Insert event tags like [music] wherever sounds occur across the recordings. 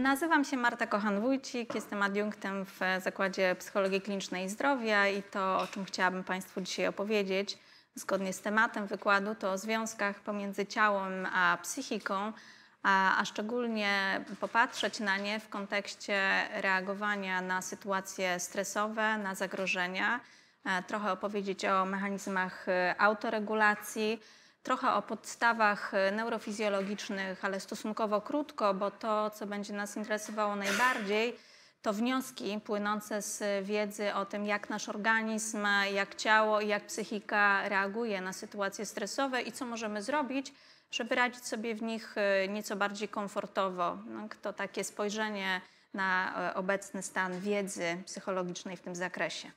Nazywam się Marta Kochan-Wójcik, jestem adiunktem w Zakładzie Psychologii Klinicznej i Zdrowia i to, o czym chciałabym Państwu dzisiaj opowiedzieć, zgodnie z tematem wykładu, to o związkach pomiędzy ciałem a psychiką, a, a szczególnie popatrzeć na nie w kontekście reagowania na sytuacje stresowe, na zagrożenia, e, trochę opowiedzieć o mechanizmach autoregulacji, trochę o podstawach e, neurofizjologicznych, ale stosunkowo krótko, bo to, co będzie nas interesowało najbardziej, to wnioski płynące z wiedzy o tym, jak nasz organizm, jak ciało i jak psychika reaguje na sytuacje stresowe i co możemy zrobić, żeby radzić sobie w nich e, nieco bardziej komfortowo. No, to takie spojrzenie na e, obecny stan wiedzy psychologicznej w tym zakresie.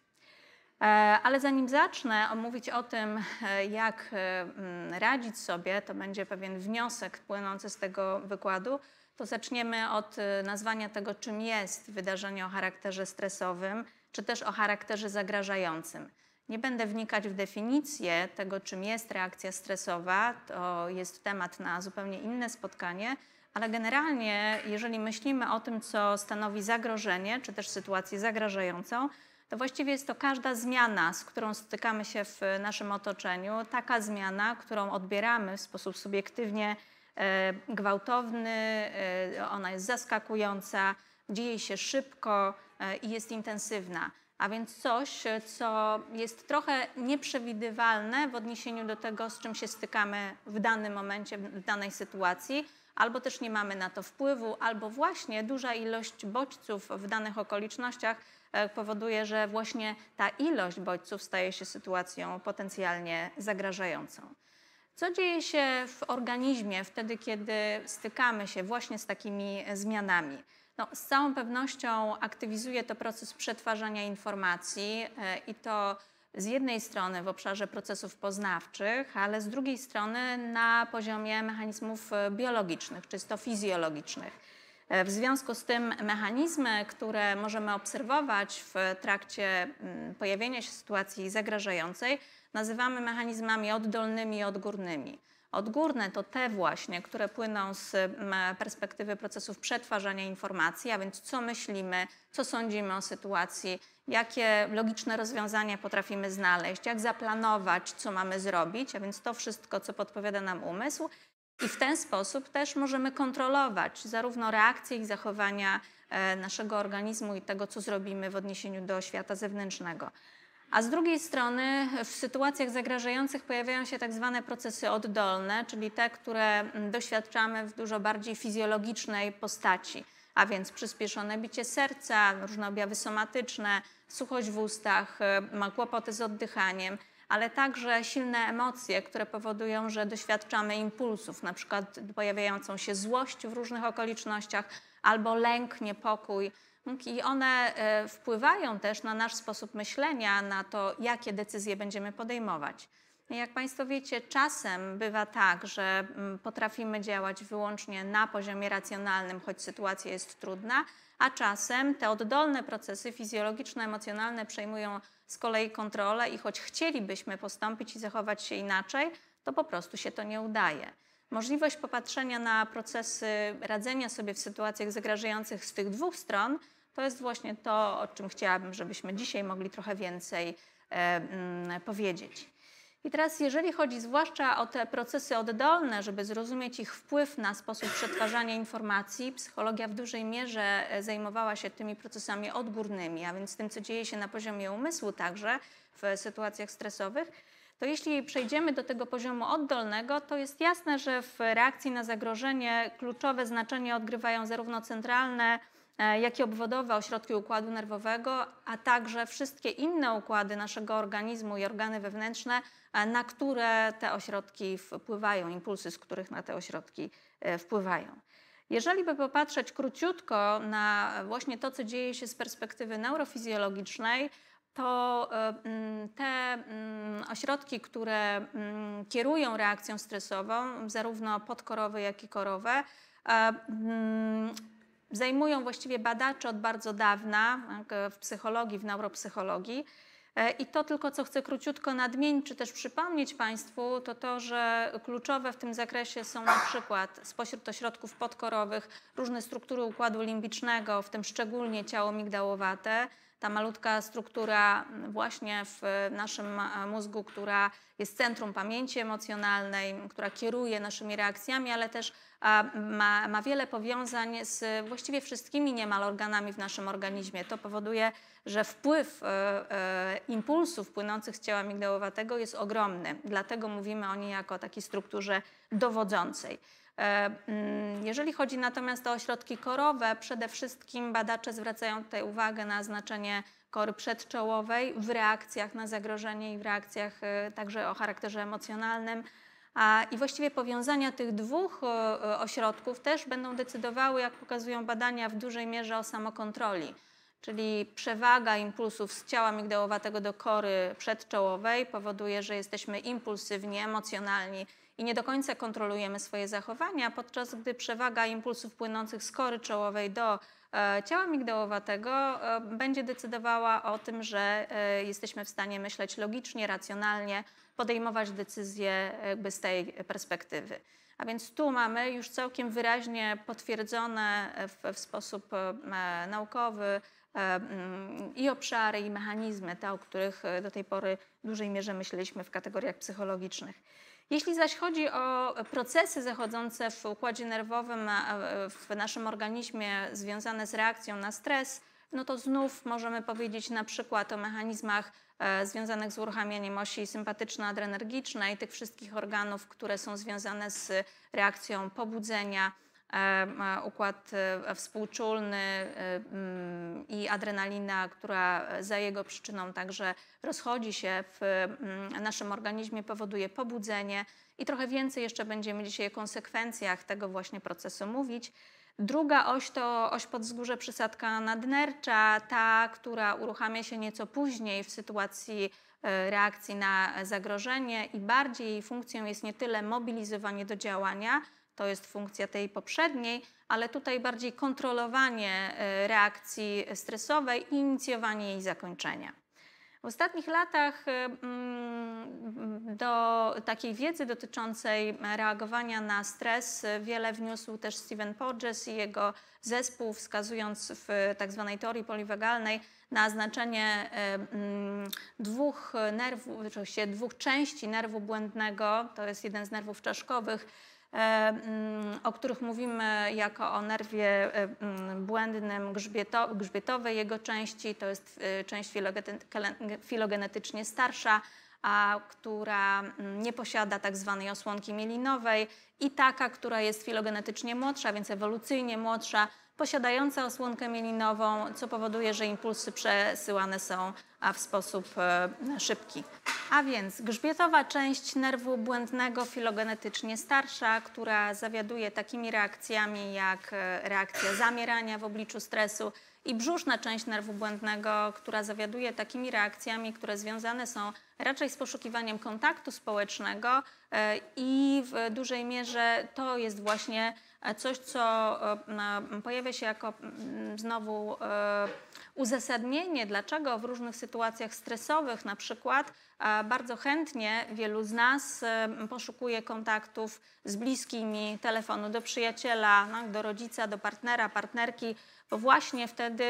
E, ale zanim zacznę omówić o tym, jak mm, radzić sobie, to będzie pewien wniosek płynący z tego wykładu, to zaczniemy od nazwania tego, czym jest wydarzenie o charakterze stresowym, czy też o charakterze zagrażającym. Nie będę wnikać w definicję tego, czym jest reakcja stresowa, to jest temat na zupełnie inne spotkanie, ale generalnie, jeżeli myślimy o tym, co stanowi zagrożenie, czy też sytuację zagrażającą, to właściwie jest to każda zmiana, z którą stykamy się w naszym otoczeniu, taka zmiana, którą odbieramy w sposób subiektywnie e, gwałtowny, e, ona jest zaskakująca, dzieje się szybko e, i jest intensywna. A więc coś, co jest trochę nieprzewidywalne w odniesieniu do tego, z czym się stykamy w danym momencie, w danej sytuacji, albo też nie mamy na to wpływu, albo właśnie duża ilość bodźców w danych okolicznościach e, powoduje, że właśnie ta ilość bodźców staje się sytuacją potencjalnie zagrażającą. Co dzieje się w organizmie wtedy, kiedy stykamy się właśnie z takimi zmianami? No, z całą pewnością aktywizuje to proces przetwarzania informacji e, i to z jednej strony w obszarze procesów poznawczych, ale z drugiej strony na poziomie mechanizmów e, biologicznych, czysto fizjologicznych. E, w związku z tym mechanizmy, które możemy obserwować w trakcie mm, pojawienia się sytuacji zagrażającej, nazywamy mechanizmami oddolnymi i odgórnymi. Odgórne to te właśnie, które płyną z perspektywy procesów przetwarzania informacji, a więc co myślimy, co sądzimy o sytuacji, jakie logiczne rozwiązania potrafimy znaleźć, jak zaplanować, co mamy zrobić, a więc to wszystko, co podpowiada nam umysł. I w ten sposób też możemy kontrolować zarówno reakcje i zachowania e, naszego organizmu i tego, co zrobimy w odniesieniu do świata zewnętrznego. A z drugiej strony w sytuacjach zagrażających pojawiają się tak zwane procesy oddolne, czyli te, które mm, doświadczamy w dużo bardziej fizjologicznej postaci, a więc przyspieszone bicie serca, różne objawy somatyczne, suchość w ustach, y, kłopoty z oddychaniem, ale także silne emocje, które powodują, że doświadczamy impulsów, na przykład pojawiającą się złość w różnych okolicznościach albo lęk, niepokój i one e, wpływają też na nasz sposób myślenia, na to, jakie decyzje będziemy podejmować. Jak Państwo wiecie, czasem bywa tak, że mm, potrafimy działać wyłącznie na poziomie racjonalnym, choć sytuacja jest trudna, a czasem te oddolne procesy fizjologiczne, emocjonalne przejmują z kolei kontrolę i choć chcielibyśmy postąpić i zachować się inaczej, to po prostu się to nie udaje. Możliwość popatrzenia na procesy radzenia sobie w sytuacjach zagrażających z tych dwóch stron to jest właśnie to, o czym chciałabym, żebyśmy dzisiaj mogli trochę więcej e, mm, powiedzieć. I teraz, jeżeli chodzi zwłaszcza o te procesy oddolne, żeby zrozumieć ich wpływ na sposób przetwarzania informacji, psychologia w dużej mierze e, zajmowała się tymi procesami odgórnymi, a więc tym, co dzieje się na poziomie umysłu także w sytuacjach stresowych. To jeśli przejdziemy do tego poziomu oddolnego, to jest jasne, że w reakcji na zagrożenie kluczowe znaczenie odgrywają zarówno centralne jak i obwodowe ośrodki układu nerwowego, a także wszystkie inne układy naszego organizmu i organy wewnętrzne, e, na które te ośrodki wpływają, impulsy, z których na te ośrodki e, wpływają. Jeżeli by popatrzeć króciutko na właśnie to, co dzieje się z perspektywy neurofizjologicznej, to mm, te mm, ośrodki, które mm, kierują reakcją stresową, zarówno podkorowe, jak i korowe, zajmują właściwie badacze od bardzo dawna tak, w psychologii, w neuropsychologii. E, I to tylko, co chcę króciutko nadmienić, czy też przypomnieć Państwu, to to, że kluczowe w tym zakresie są na przykład spośród ośrodków podkorowych różne struktury układu limbicznego, w tym szczególnie ciało migdałowate, ta malutka struktura właśnie w naszym e, mózgu, która jest centrum pamięci emocjonalnej, która kieruje naszymi reakcjami, ale też ma, ma wiele powiązań z właściwie wszystkimi niemal organami w naszym organizmie. To powoduje, że wpływ e, e, impulsów płynących z ciała migdałowatego jest ogromny. Dlatego mówimy o niej jako o takiej strukturze dowodzącej. E, mm, jeżeli chodzi natomiast o ośrodki korowe, przede wszystkim badacze zwracają tutaj uwagę na znaczenie kory przedczołowej w reakcjach na zagrożenie i w reakcjach także o charakterze emocjonalnym. I właściwie powiązania tych dwóch ośrodków też będą decydowały, jak pokazują badania, w dużej mierze o samokontroli czyli przewaga impulsów z ciała migdałowatego do kory przedczołowej powoduje, że jesteśmy impulsywni, emocjonalni i nie do końca kontrolujemy swoje zachowania, podczas gdy przewaga impulsów płynących z kory czołowej do e, ciała migdałowatego e, będzie decydowała o tym, że e, jesteśmy w stanie myśleć logicznie, racjonalnie, podejmować decyzje jakby z tej perspektywy. A więc tu mamy już całkiem wyraźnie potwierdzone w, w sposób naukowy mm, i obszary, i mechanizmy, te, o których do tej pory w dużej mierze myśleliśmy w kategoriach psychologicznych. Jeśli zaś chodzi o procesy zachodzące w układzie nerwowym, w naszym organizmie związane z reakcją na stres, no to znów możemy powiedzieć na przykład o mechanizmach e, związanych z uruchamianiem osi sympatyczno-adrenergicznej, tych wszystkich organów, które są związane z reakcją pobudzenia, układ e, współczulny e, mm, i adrenalina, która za jego przyczyną także rozchodzi się w mm, naszym organizmie, powoduje pobudzenie i trochę więcej jeszcze będziemy dzisiaj o konsekwencjach tego właśnie procesu mówić. Druga oś to oś podzgórze przysadka nadnercza, ta, która uruchamia się nieco później w sytuacji e, reakcji na zagrożenie i bardziej jej funkcją jest nie tyle mobilizowanie do działania, to jest funkcja tej poprzedniej, ale tutaj bardziej kontrolowanie e, reakcji stresowej inicjowanie jej zakończenia. W ostatnich latach e, mm, do takiej wiedzy dotyczącej reagowania na stres wiele wniósł też Steven Porges i jego zespół, wskazując w tak zwanej teorii poliwagalnej na znaczenie e, mm, dwóch nerwów, dwóch części nerwu błędnego, to jest jeden z nerwów czaszkowych, o których mówimy jako o nerwie e, mm, błędnym grzbietowej jego części. To jest e, część filogenetycznie starsza, a która mm, nie posiada tak zwanej osłonki mielinowej i taka, która jest filogenetycznie młodsza, więc ewolucyjnie młodsza, posiadająca osłonkę mielinową, co powoduje, że impulsy przesyłane są w sposób szybki. A więc grzbietowa część nerwu błędnego filogenetycznie starsza, która zawiaduje takimi reakcjami jak e, reakcja zamierania w obliczu stresu i brzuszna część nerwu błędnego, która zawiaduje takimi reakcjami, które związane są raczej z poszukiwaniem kontaktu społecznego e, i w dużej mierze to jest właśnie coś, co e, pojawia się jako znowu uzasadnienie, dlaczego w różnych sytuacjach stresowych na przykład bardzo chętnie wielu z nas poszukuje kontaktów z bliskimi, telefonu do przyjaciela, no, do rodzica, do partnera, partnerki, bo właśnie wtedy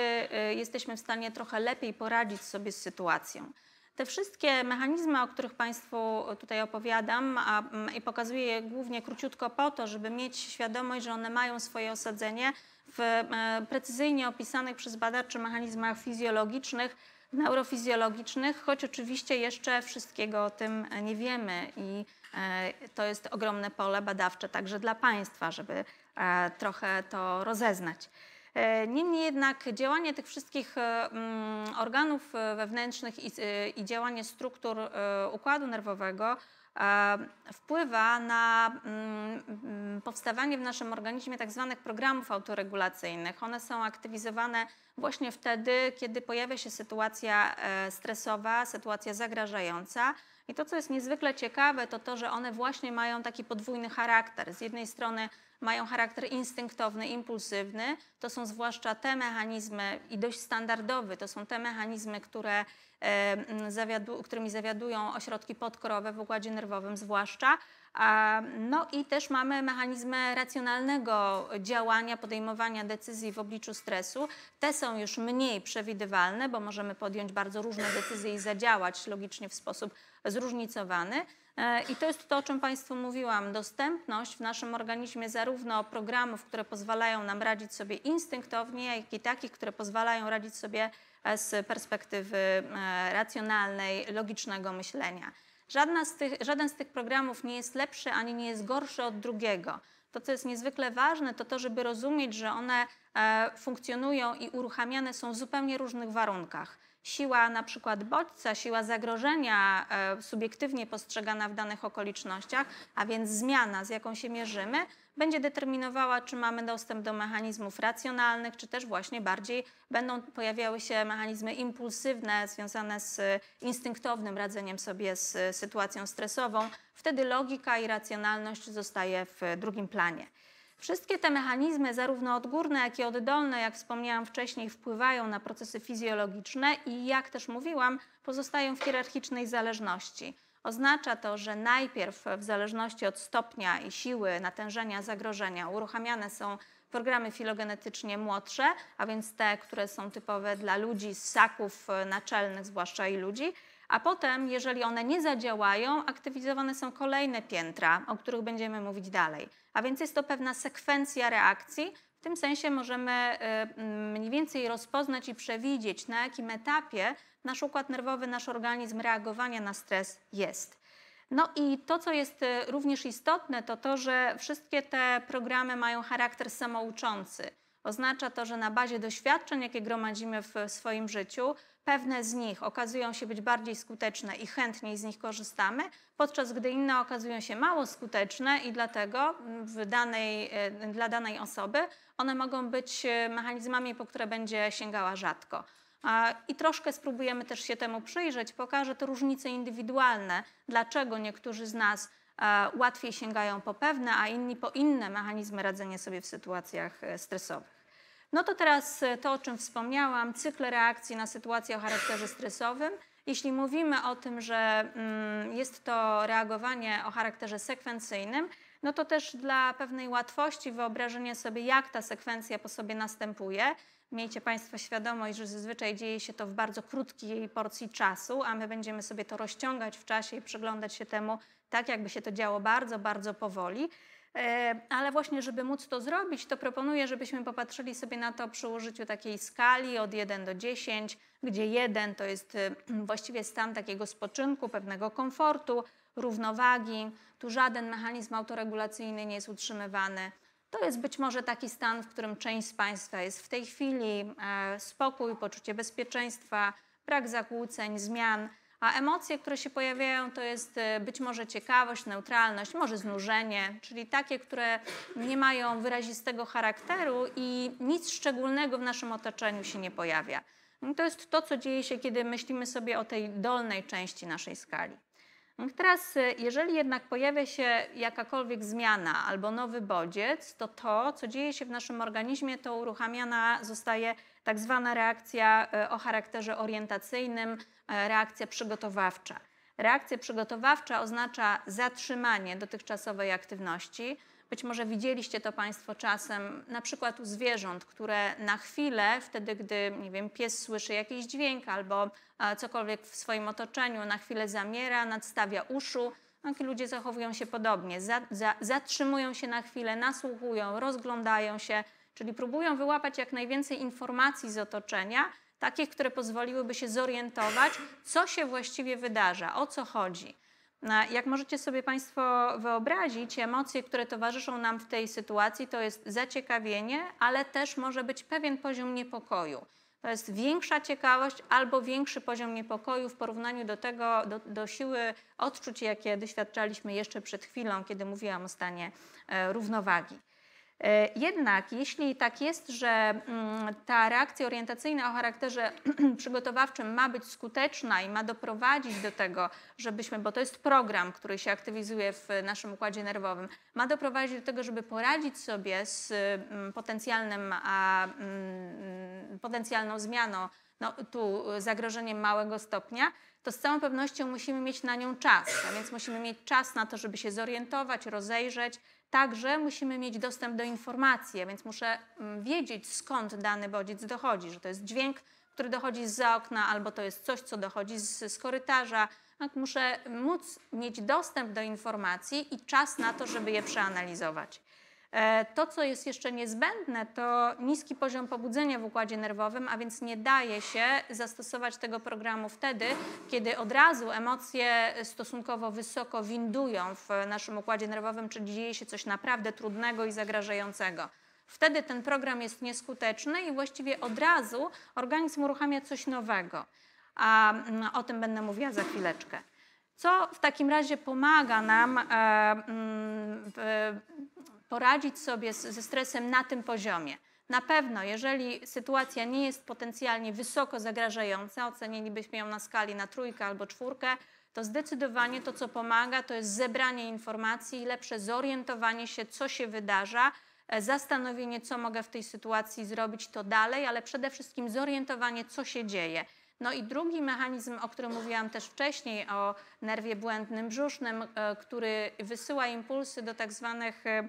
jesteśmy w stanie trochę lepiej poradzić sobie z sytuacją. Te wszystkie mechanizmy, o których Państwu tutaj opowiadam a, i pokazuję je głównie króciutko po to, żeby mieć świadomość, że one mają swoje osadzenie w e, precyzyjnie opisanych przez badaczy mechanizmach fizjologicznych, neurofizjologicznych, choć oczywiście jeszcze wszystkiego o tym nie wiemy i e, to jest ogromne pole badawcze także dla Państwa, żeby e, trochę to rozeznać. Niemniej jednak działanie tych wszystkich mm, organów wewnętrznych i, działanie struktur układu nerwowego wpływa na mm, powstawanie w naszym organizmie tak zwanych programów autoregulacyjnych. One są aktywizowane właśnie wtedy, kiedy pojawia się sytuacja e, stresowa, sytuacja zagrażająca. I to, co jest niezwykle ciekawe, to to, że one właśnie mają taki podwójny charakter. Z jednej strony mają charakter instynktowny, impulsywny. To są zwłaszcza te mechanizmy i dość standardowy, to są te mechanizmy, które, zawiadu, którymi zawiadują ośrodki podkorowe w układzie nerwowym zwłaszcza. No i też mamy mechanizmy racjonalnego działania, podejmowania decyzji w obliczu stresu. Te są już mniej przewidywalne, bo możemy podjąć bardzo różne decyzje i zadziałać logicznie w sposób zróżnicowany. E, I to jest to, o czym Państwu mówiłam. Dostępność w naszym organizmie zarówno programów, które pozwalają nam radzić sobie instynktownie, jak i takich, które pozwalają radzić sobie e, z perspektywy e, racjonalnej, logicznego myślenia. Żadna z tych, żaden z tych programów nie jest lepszy ani nie jest gorszy od drugiego. To, co jest niezwykle ważne, to to, żeby rozumieć, że one funkcjonują i uruchamiane są w zupełnie różnych warunkach siła na przykład bodźca, siła zagrożenia e, subiektywnie postrzegana w danych okolicznościach, a więc zmiana, z jaką się mierzymy, będzie determinowała, czy mamy dostęp do mechanizmów racjonalnych, czy też właśnie bardziej będą pojawiały się mechanizmy impulsywne związane z instynktownym radzeniem sobie z sytuacją stresową. Wtedy logika i racjonalność zostaje w drugim planie. Wszystkie te mechanizmy, zarówno odgórne, jak i oddolne, jak wspomniałam wcześniej, wpływają na procesy fizjologiczne i, jak też mówiłam, pozostają w hierarchicznej zależności. Oznacza to, że najpierw w zależności od stopnia i siły natężenia zagrożenia uruchamiane są programy filogenetycznie młodsze, a więc te, które są typowe dla ludzi ssaków naczelnych, zwłaszcza i ludzi, a potem, jeżeli one nie zadziałają, aktywizowane są kolejne piętra, o których będziemy mówić dalej. A więc jest to pewna sekwencja reakcji. W tym sensie możemy y, mniej więcej rozpoznać i przewidzieć, na jakim etapie nasz układ nerwowy, nasz organizm reagowania na stres jest. No i to, co jest y, również istotne, to to, że wszystkie te programy mają charakter samouczący. Oznacza to, że na bazie doświadczeń, jakie gromadzimy w swoim życiu, pewne z nich okazują się być bardziej skuteczne i chętniej z nich korzystamy, podczas gdy inne okazują się mało skuteczne i dlatego w danej, e, dla danej osoby one mogą być e, mechanizmami, po które będzie sięgała rzadko. I troszkę spróbujemy też się temu przyjrzeć. Pokażę to różnice indywidualne, dlaczego niektórzy z nas e, łatwiej sięgają po pewne, a inni po inne mechanizmy radzenia sobie w sytuacjach stresowych. No to teraz e, to, o czym wspomniałam, cykle reakcji na sytuację o charakterze stresowym. Jeśli mówimy o tym, że mm, jest to reagowanie o charakterze sekwencyjnym, no to też dla pewnej łatwości wyobrażenia sobie, jak ta sekwencja po sobie następuje. Miejcie Państwo świadomość, że zazwyczaj dzieje się to w bardzo krótkiej porcji czasu, a my będziemy sobie to rozciągać w czasie i przyglądać się temu tak, jakby się to działo bardzo, bardzo powoli. E, ale właśnie, żeby móc to zrobić, to proponuję, żebyśmy popatrzyli sobie na to przy użyciu takiej skali od 1 do 10, gdzie 1 to jest e, właściwie stan takiego spoczynku, pewnego komfortu, równowagi. Tu żaden mechanizm autoregulacyjny nie jest utrzymywany. To jest być może taki stan, w którym część z Państwa jest w tej chwili, e, spokój, poczucie bezpieczeństwa, brak zakłóceń, zmian. A emocje, które się pojawiają, to jest e, być może ciekawość, neutralność, może znużenie, czyli takie, które nie mają wyrazistego charakteru i nic szczególnego w naszym otoczeniu się nie pojawia. To jest to, co dzieje się, kiedy myślimy sobie o tej dolnej części naszej skali. Teraz, e, jeżeli jednak pojawia się jakakolwiek zmiana albo nowy bodziec, to to, co dzieje się w naszym organizmie, to uruchamiana zostaje tak zwana reakcja e, o charakterze orientacyjnym, e, reakcja przygotowawcza. Reakcja przygotowawcza oznacza zatrzymanie dotychczasowej aktywności. Być może widzieliście to Państwo czasem, na przykład u zwierząt, które na chwilę, wtedy gdy nie wiem, pies słyszy jakiś dźwięk albo e, cokolwiek w swoim otoczeniu, na chwilę zamiera, nadstawia uszu. Taki ludzie zachowują się podobnie, za, za, zatrzymują się na chwilę, nasłuchują, rozglądają się, czyli próbują wyłapać jak najwięcej informacji z otoczenia, takich, które pozwoliłyby się zorientować, co się właściwie wydarza, o co chodzi. Jak możecie sobie Państwo wyobrazić, emocje, które towarzyszą nam w tej sytuacji, to jest zaciekawienie, ale też może być pewien poziom niepokoju. To jest większa ciekawość albo większy poziom niepokoju w porównaniu do tego, do, do siły odczuć, jakie doświadczaliśmy jeszcze przed chwilą, kiedy mówiłam o stanie e, równowagi. E, jednak jeśli tak jest, że mm, ta reakcja orientacyjna o charakterze [clears throat] przygotowawczym ma być skuteczna i ma doprowadzić do tego, żebyśmy, bo to jest program, który się aktywizuje w naszym układzie nerwowym, ma doprowadzić do tego, żeby poradzić sobie z mm, potencjalnym, a, mm, potencjalną zmianą, no, tu zagrożeniem małego stopnia, to z całą pewnością musimy mieć na nią czas. A więc musimy mieć czas na to, żeby się zorientować, rozejrzeć, Także musimy mieć dostęp do informacji, więc muszę mm, wiedzieć skąd dany bodziec dochodzi, że to jest dźwięk, który dochodzi z okna, albo to jest coś, co dochodzi z, z korytarza. Tak, muszę móc mieć dostęp do informacji i czas na to, żeby je przeanalizować. E, to, co jest jeszcze niezbędne, to niski poziom pobudzenia w układzie nerwowym, a więc nie daje się zastosować tego programu wtedy, kiedy od razu emocje stosunkowo wysoko windują w naszym układzie nerwowym, czyli dzieje się coś naprawdę trudnego i zagrażającego. Wtedy ten program jest nieskuteczny i właściwie od razu organizm uruchamia coś nowego. A mm, o tym będę mówiła za chwileczkę. Co w takim razie pomaga nam e, w poradzić sobie ze stresem na tym poziomie. Na pewno, jeżeli sytuacja nie jest potencjalnie wysoko zagrażająca, ocenilibyśmy ją na skali na trójkę albo czwórkę, to zdecydowanie to, co pomaga, to jest zebranie informacji i lepsze zorientowanie się, co się wydarza, e, zastanowienie, co mogę w tej sytuacji zrobić, to dalej, ale przede wszystkim zorientowanie, co się dzieje. No i drugi mechanizm, o którym mówiłam też wcześniej, o nerwie błędnym brzusznym, e, który wysyła impulsy do tak zwanych e,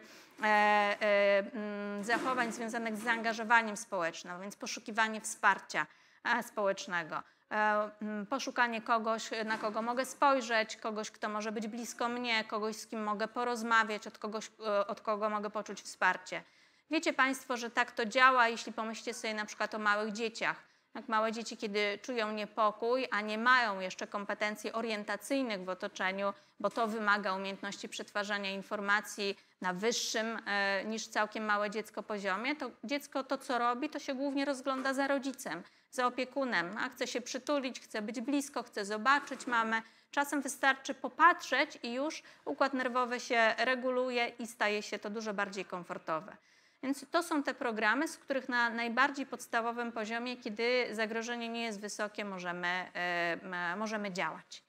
zachowań związanych z zaangażowaniem społecznym, więc poszukiwanie wsparcia społecznego. Mm, poszukanie kogoś, na kogo mogę spojrzeć, kogoś, kto może być blisko mnie, kogoś, z kim mogę porozmawiać, od, kogoś, od kogo mogę poczuć wsparcie. Wiecie Państwo, że tak to działa, jeśli pomyślcie sobie na przykład o małych dzieciach jak małe dzieci, kiedy czują niepokój, a nie mają jeszcze kompetencji orientacyjnych w otoczeniu, bo to wymaga umiejętności przetwarzania informacji na wyższym e, niż całkiem małe dziecko poziomie, to dziecko to, co robi, to się głównie rozgląda za rodzicem, za opiekunem. A chce się przytulić, chce być blisko, chce zobaczyć mamę. Czasem wystarczy popatrzeć i już układ nerwowy się reguluje i staje się to dużo bardziej komfortowe. Więc to są te programy, z których na najbardziej podstawowym poziomie, kiedy zagrożenie nie jest wysokie, możemy, e, możemy działać.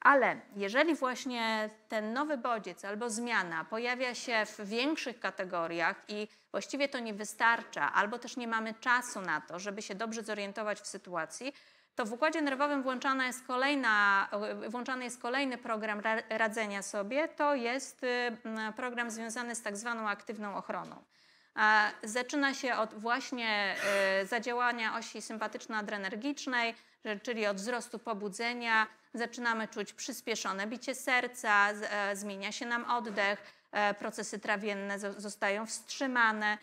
Ale jeżeli właśnie ten nowy bodziec albo zmiana pojawia się w większych kategoriach i właściwie to nie wystarcza, albo też nie mamy czasu na to, żeby się dobrze zorientować w sytuacji, to w układzie nerwowym włączana jest kolejna, włączany jest kolejny program radzenia sobie. To jest program związany z tak zwaną aktywną ochroną. Zaczyna się od właśnie e, zadziałania osi sympatyczno-adrenergicznej, czyli od wzrostu pobudzenia. Zaczynamy czuć przyspieszone bicie serca, e, zmienia się nam oddech, e, procesy trawienne zostają wstrzymane.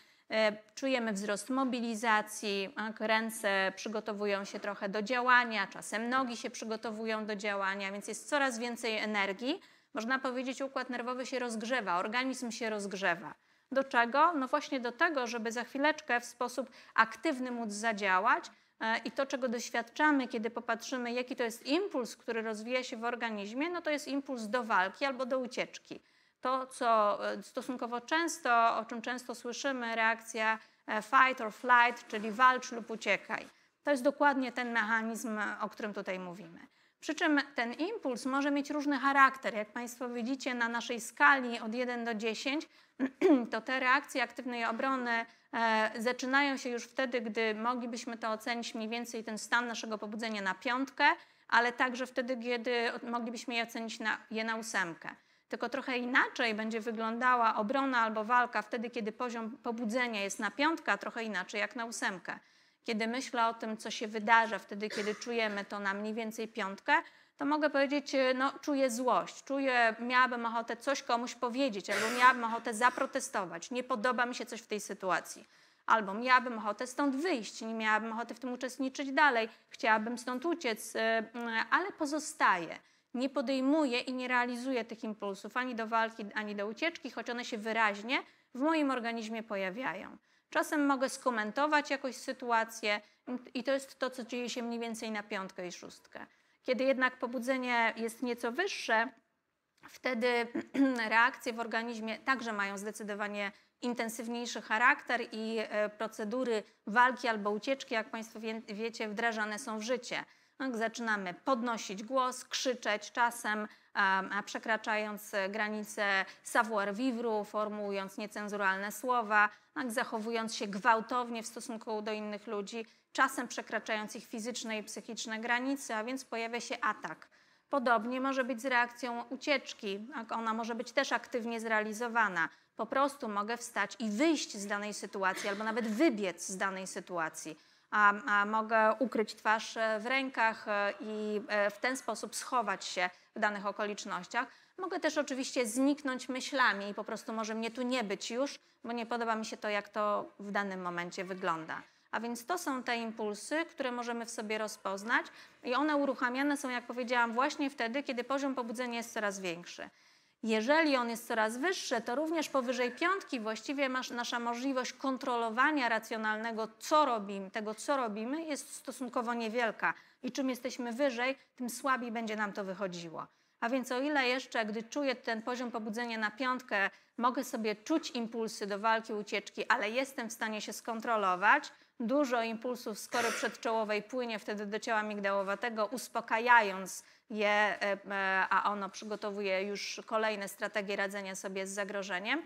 Czujemy wzrost mobilizacji, ręce przygotowują się trochę do działania, czasem nogi się przygotowują do działania, więc jest coraz więcej energii. Można powiedzieć, układ nerwowy się rozgrzewa, organizm się rozgrzewa. Do czego? No właśnie do tego, żeby za chwileczkę w sposób aktywny móc zadziałać. E, I to, czego doświadczamy, kiedy popatrzymy, jaki to jest impuls, który rozwija się w organizmie, no to jest impuls do walki albo do ucieczki. To, co e, stosunkowo często, o czym często słyszymy, reakcja e, fight or flight, czyli walcz lub uciekaj. To jest dokładnie ten mechanizm, o którym tutaj mówimy. Przy czym ten impuls może mieć różny charakter. Jak Państwo widzicie na naszej skali od 1 do 10, [clears throat] to te reakcje aktywnej obrony e, zaczynają się już wtedy, gdy moglibyśmy to ocenić mniej więcej ten stan naszego pobudzenia na piątkę, ale także wtedy, kiedy moglibyśmy je ocenić na, je na ósemkę. Tylko trochę inaczej będzie wyglądała obrona albo walka wtedy, kiedy poziom pobudzenia jest na piątkę, a trochę inaczej jak na ósemkę. Kiedy myślę o tym, co się wydarza wtedy, kiedy czujemy to na mniej więcej piątkę, to mogę powiedzieć, e, no czuję złość, czuję, miałabym ochotę coś komuś powiedzieć, albo miałabym ochotę zaprotestować, nie podoba mi się coś w tej sytuacji. Albo miałabym ochotę stąd wyjść, nie miałabym ochoty w tym uczestniczyć dalej, chciałabym stąd uciec, e, ale pozostaję. Nie podejmuję i nie realizuję tych impulsów ani do walki, ani do ucieczki, choć one się wyraźnie w moim organizmie pojawiają. Czasem mogę skomentować jakąś sytuację i to jest to, co dzieje się mniej więcej na piątkę i szóstkę. Kiedy jednak pobudzenie jest nieco wyższe, wtedy [clears throat] reakcje w organizmie także mają zdecydowanie intensywniejszy charakter i e, procedury walki albo ucieczki, jak Państwo wie, wiecie, wdrażane są w życie. No, zaczynamy podnosić głos, krzyczeć czasem, przekraczając granice savoir-vivre, formułując niecenzuralne słowa, tak, zachowując się gwałtownie w stosunku do innych ludzi, czasem przekraczając ich fizyczne i psychiczne granice, a więc pojawia się atak. Podobnie może być z reakcją ucieczki, ona może być też aktywnie zrealizowana. Po prostu mogę wstać i wyjść z danej sytuacji, albo nawet wybiec z danej sytuacji a, a mogę ukryć twarz e, w rękach e, i e, w ten sposób schować się w danych okolicznościach. Mogę też oczywiście zniknąć myślami i po prostu może mnie tu nie być już, bo nie podoba mi się to, jak to w danym momencie wygląda. A więc to są te impulsy, które możemy w sobie rozpoznać i one uruchamiane są, jak powiedziałam, właśnie wtedy, kiedy poziom pobudzenia jest coraz większy. Jeżeli on jest coraz wyższy, to również powyżej piątki właściwie nasza możliwość kontrolowania racjonalnego, co robimy, tego, co robimy, jest stosunkowo niewielka. I czym jesteśmy wyżej, tym słabiej będzie nam to wychodziło. A więc o ile jeszcze, gdy czuję ten poziom pobudzenia na piątkę, mogę sobie czuć impulsy do walki, ucieczki, ale jestem w stanie się skontrolować, dużo impulsów z kory przedczołowej płynie wtedy do ciała migdałowatego, uspokajając je, e, e, a ono przygotowuje już kolejne strategie radzenia sobie z zagrożeniem,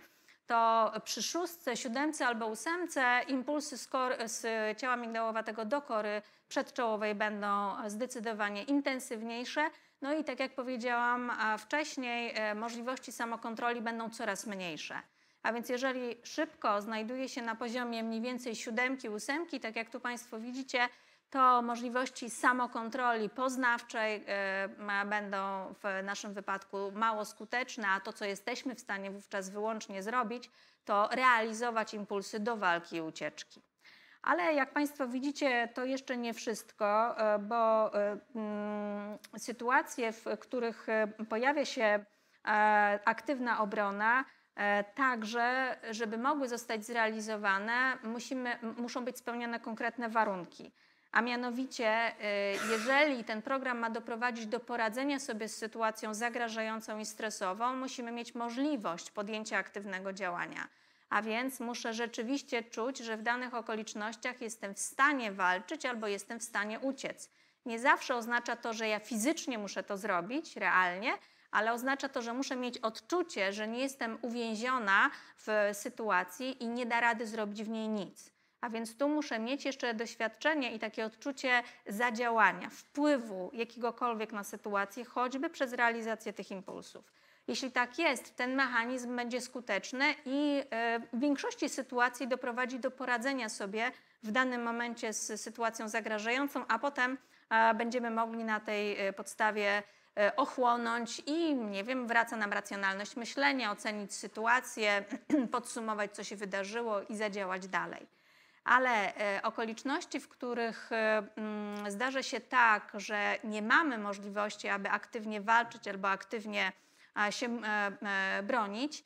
to przy szóstce, siódemce albo ósemce impulsy z, z ciała migdałowatego do kory przedczołowej będą zdecydowanie intensywniejsze. No i tak jak powiedziałam wcześniej, e, możliwości samokontroli będą coraz mniejsze. A więc jeżeli szybko znajduje się na poziomie mniej więcej siódemki, ósemki, tak jak tu Państwo widzicie, to możliwości samokontroli poznawczej y, będą w naszym wypadku mało skuteczne, a to, co jesteśmy w stanie wówczas wyłącznie zrobić, to realizować impulsy do walki i ucieczki. Ale jak Państwo widzicie, to jeszcze nie wszystko, y, bo y, y, sytuacje, w których pojawia się aktywna obrona, także, żeby mogły zostać zrealizowane, musimy, muszą być spełnione konkretne warunki. A mianowicie, y, jeżeli ten program ma doprowadzić do poradzenia sobie z sytuacją zagrażającą i stresową, musimy mieć możliwość podjęcia aktywnego działania. A więc muszę rzeczywiście czuć, że w danych okolicznościach jestem w stanie walczyć albo jestem w stanie uciec. Nie zawsze oznacza to, że ja fizycznie muszę to zrobić realnie, ale oznacza to, że muszę mieć odczucie, że nie jestem uwięziona w sytuacji i nie da rady zrobić w niej nic. A więc tu muszę mieć jeszcze doświadczenie i takie odczucie zadziałania, wpływu jakiegokolwiek na sytuację, choćby przez realizację tych impulsów. Jeśli tak jest, ten mechanizm będzie skuteczny i e, w większości sytuacji doprowadzi do poradzenia sobie w danym momencie z sytuacją zagrażającą, a potem będziemy mogli na tej e, podstawie e, ochłonąć i, nie wiem, wraca nam racjonalność myślenia, ocenić sytuację, [clears throat] podsumować, co się wydarzyło i zadziałać dalej ale e, okoliczności, w których e, mm, zdarza się tak, że nie mamy możliwości, aby aktywnie walczyć albo aktywnie się e, bronić,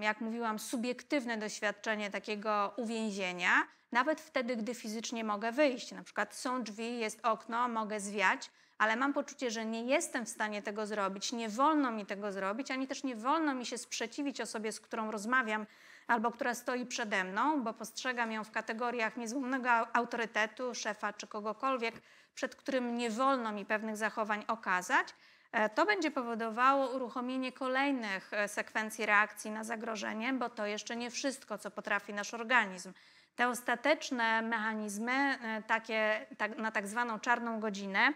jak mówiłam, subiektywne doświadczenie takiego uwięzienia, nawet wtedy, gdy fizycznie mogę wyjść. Na przykład są drzwi, jest okno, mogę zwiać, ale mam poczucie, że nie jestem w stanie tego zrobić, nie wolno mi tego zrobić, ani też nie wolno mi się sprzeciwić osobie, z którą rozmawiam, albo która stoi przede mną, bo postrzegam ją w kategoriach niezłomnego autorytetu, szefa czy kogokolwiek, przed którym nie wolno mi pewnych zachowań okazać, e, to będzie powodowało uruchomienie kolejnych e, sekwencji reakcji na zagrożenie, bo to jeszcze nie wszystko, co potrafi nasz organizm. Te ostateczne mechanizmy, e, takie tak, na tak zwaną czarną godzinę,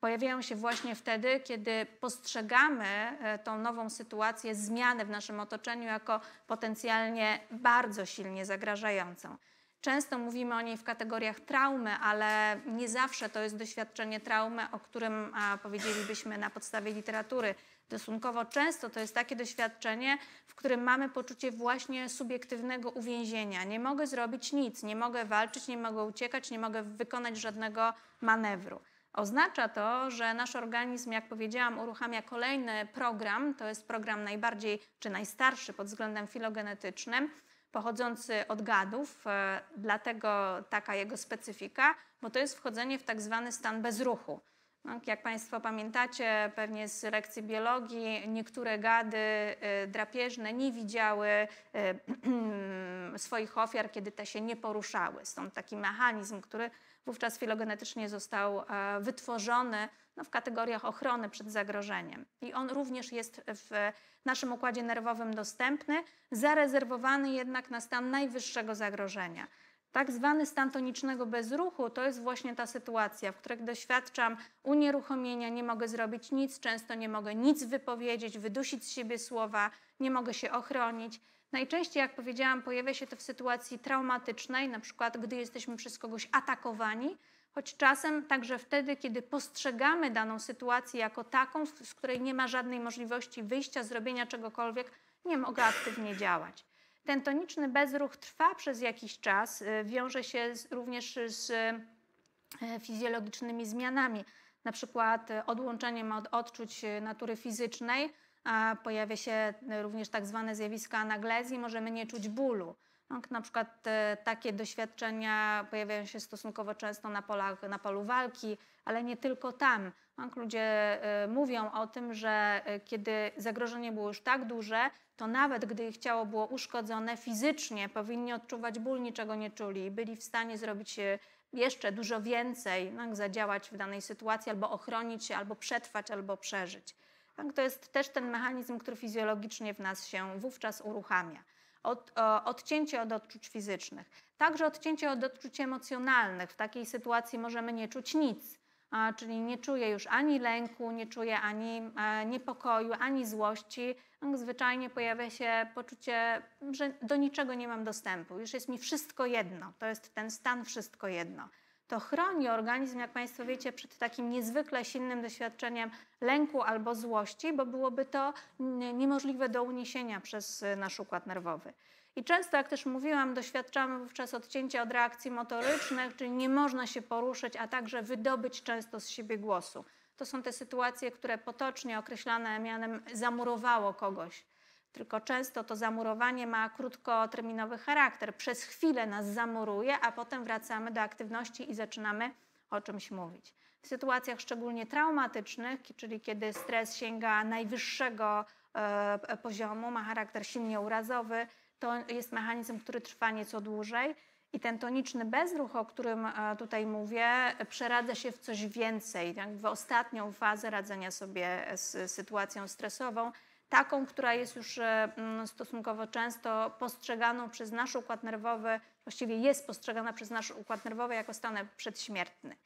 pojawiają się właśnie wtedy, kiedy postrzegamy e, tą nową sytuację, zmianę w naszym otoczeniu jako potencjalnie bardzo silnie zagrażającą. Często mówimy o niej w kategoriach traumy, ale nie zawsze to jest doświadczenie traumy, o którym powiedzielibyśmy na podstawie literatury. Stosunkowo często to jest takie doświadczenie, w którym mamy poczucie właśnie subiektywnego uwięzienia. Nie mogę zrobić nic, nie mogę walczyć, nie mogę uciekać, nie mogę wykonać żadnego manewru. Oznacza to, że nasz organizm, jak powiedziałam, uruchamia kolejny program, to jest program najbardziej czy najstarszy pod względem filogenetycznym, pochodzący od gadów, e, dlatego taka jego specyfika, bo to jest wchodzenie w tak zwany stan bezruchu. No, jak Państwo pamiętacie, pewnie z lekcji biologii, niektóre gady y, drapieżne nie widziały y, [clears throat] swoich ofiar, kiedy te się nie poruszały. Stąd taki mechanizm, który wówczas filogenetycznie został e, wytworzony no, w kategoriach ochrony przed zagrożeniem. I on również jest w naszym układzie nerwowym dostępny, zarezerwowany jednak na stan najwyższego zagrożenia. Tak zwany stan tonicznego bezruchu to jest właśnie ta sytuacja, w której doświadczam unieruchomienia, nie mogę zrobić nic, często nie mogę nic wypowiedzieć, wydusić z siebie słowa, nie mogę się ochronić. Najczęściej, jak powiedziałam, pojawia się to w sytuacji traumatycznej, na przykład gdy jesteśmy przez kogoś atakowani, choć czasem także wtedy, kiedy postrzegamy daną sytuację jako taką, z której nie ma żadnej możliwości wyjścia, zrobienia czegokolwiek, nie mogę aktywnie działać. Ten toniczny bezruch trwa przez jakiś czas, y, wiąże się z, również z y, fizjologicznymi zmianami, na przykład y, odłączeniem od odczuć natury fizycznej, pojawia się również tak zwane zjawisko anaglezji, możemy nie czuć bólu. No, na przykład takie doświadczenia pojawiają się stosunkowo często na, polach, na polu walki, ale nie tylko tam. Ludzie e, mówią o tym, że e, kiedy zagrożenie było już tak duże, to nawet gdy ich ciało było uszkodzone fizycznie, powinni odczuwać ból, niczego nie czuli i byli w stanie zrobić jeszcze dużo więcej, no, zadziałać w danej sytuacji, albo ochronić się, albo przetrwać, albo przeżyć. Tak, to jest też ten mechanizm, który fizjologicznie w nas się wówczas uruchamia. Od, o, odcięcie od odczuć fizycznych. Także odcięcie od odczuć emocjonalnych. W takiej sytuacji możemy nie czuć nic, czyli nie czuję już ani lęku, nie czuję ani a, niepokoju, ani złości. Zwyczajnie pojawia się poczucie, że do niczego nie mam dostępu. Już jest mi wszystko jedno. To jest ten stan wszystko jedno to chroni organizm, jak Państwo wiecie, przed takim niezwykle silnym doświadczeniem lęku albo złości, bo byłoby to niemożliwe do uniesienia przez e, nasz układ nerwowy. I często, jak też mówiłam, doświadczamy wówczas odcięcia od reakcji motorycznych, czyli nie można się poruszyć, a także wydobyć często z siebie głosu. To są te sytuacje, które potocznie określane mianem zamurowało kogoś tylko często to zamurowanie ma krótkoterminowy charakter. Przez chwilę nas zamuruje, a potem wracamy do aktywności i zaczynamy o czymś mówić. W sytuacjach szczególnie traumatycznych, czyli kiedy stres sięga najwyższego e, poziomu, ma charakter silnie urazowy, to jest mechanizm, który trwa nieco dłużej. I ten toniczny bezruch, o którym e, tutaj mówię, przeradza się w coś więcej, jak w ostatnią fazę radzenia sobie z sytuacją stresową, taką, która jest już e, stosunkowo często postrzeganą przez nasz układ nerwowy, właściwie jest postrzegana przez nasz układ nerwowy jako stan przedśmiertny.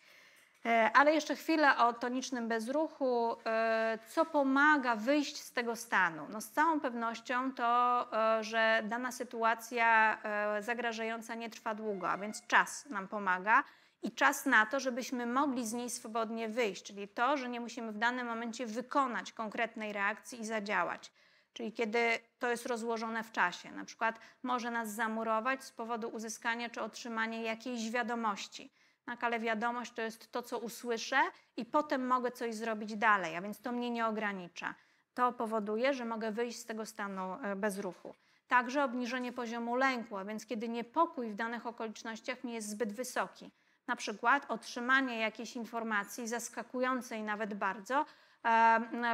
E, ale jeszcze chwilę o tonicznym bezruchu. E, co pomaga wyjść z tego stanu? No z całą pewnością to, że dana sytuacja zagrażająca nie trwa długo, a więc czas nam pomaga i czas na to, żebyśmy mogli z niej swobodnie wyjść, czyli to, że nie musimy w danym momencie wykonać konkretnej reakcji i zadziałać. Czyli kiedy to jest rozłożone w czasie, na przykład może nas zamurować z powodu uzyskania czy otrzymania jakiejś wiadomości. Tak, ale wiadomość to jest to, co usłyszę i potem mogę coś zrobić dalej, a więc to mnie nie ogranicza. To powoduje, że mogę wyjść z tego stanu e, bezruchu. Także obniżenie poziomu lęku, a więc kiedy niepokój w danych okolicznościach nie jest zbyt wysoki na przykład otrzymanie jakiejś informacji zaskakującej nawet bardzo,